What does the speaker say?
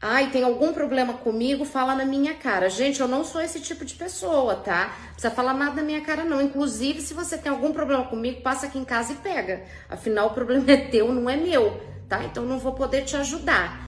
Ai, tem algum problema comigo? Fala na minha cara. Gente, eu não sou esse tipo de pessoa, tá? Não precisa falar nada na minha cara, não. Inclusive, se você tem algum problema comigo, passa aqui em casa e pega. Afinal, o problema é teu, não é meu, tá? Então, não vou poder te ajudar.